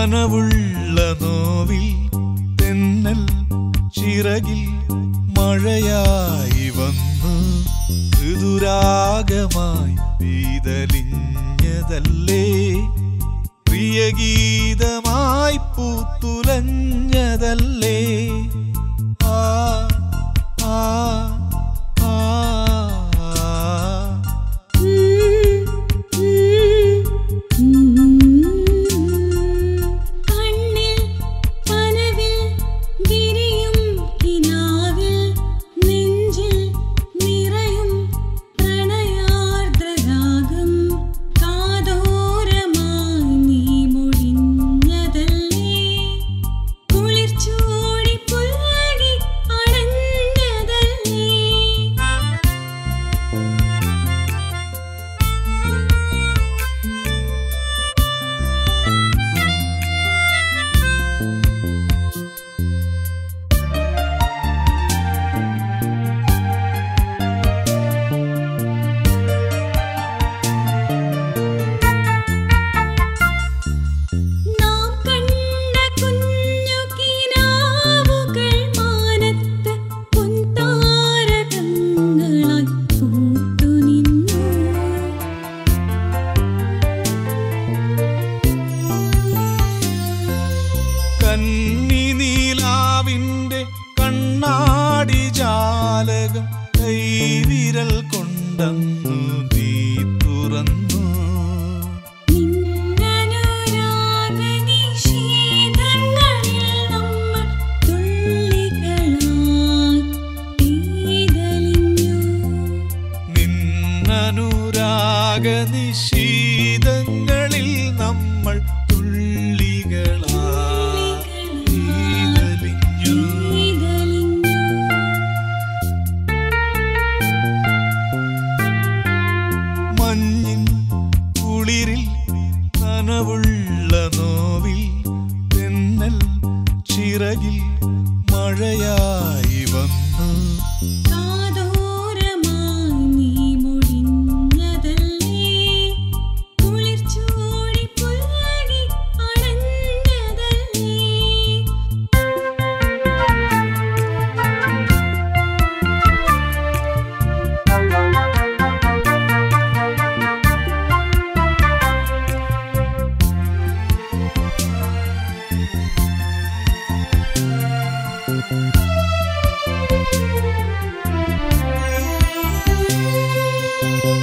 നനവുള്ള നോവിൽ തെന്നൽ ചിറകിൽ മഴയായി വന്നു. ഋതുരാഗമായി വീതലിഞ്ഞതല്ലേ? പ്രിയഗീതമായി പൂത്തുലഞ്ഞതല്ല? കണ്ണാടിജാലകം കൈവിരൽ കൊണ്ടങ്ങു തീ തുറന്നു. നിന്നനുരാഗ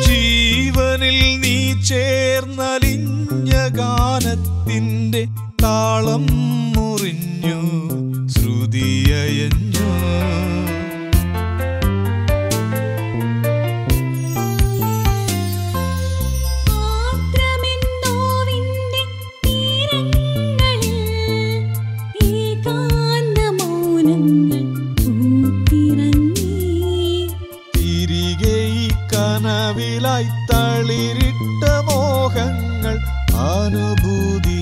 ജീവനിൽ നീ ചേർന്നലിഞ്ഞ ഗാനത്തിന്റെ താളം മുറിഞ്ഞു ശ്രുതിയയഞ്ഞു. മൗനങ്ങൾ ഇരുളിരിട്ട മോഹങ്ങൾ അനുഭൂതി